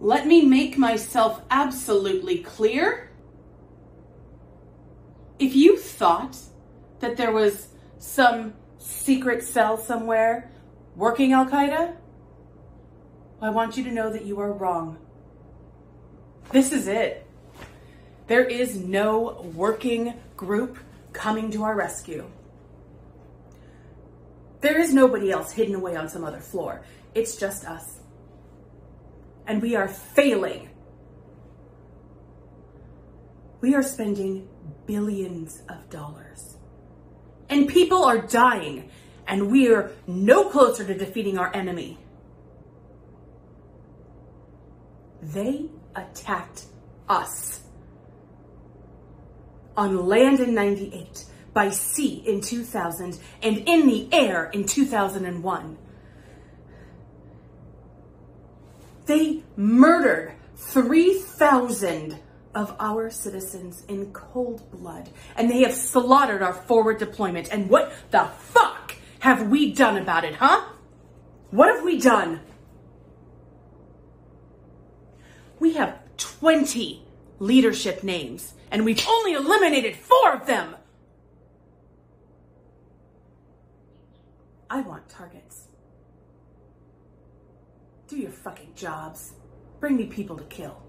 Let me make myself absolutely clear. If you thought that there was some secret cell somewhere working Al Qaeda, I want you to know that you are wrong. This is it. There is no working group coming to our rescue. There is nobody else hidden away on some other floor. It's just us. And we are failing. We are spending billions of dollars. And people are dying. And we are no closer to defeating our enemy. They attacked us on land in 98, by sea in 2000, and in the air in 2001. They murdered 3,000 of our citizens in cold blood, and they have slaughtered our forward deployment. And what the fuck have we done about it, huh? What have we done? We have 20 leadership names, and we've only eliminated four of them. I want targets. Do your fucking jobs. Bring me people to kill.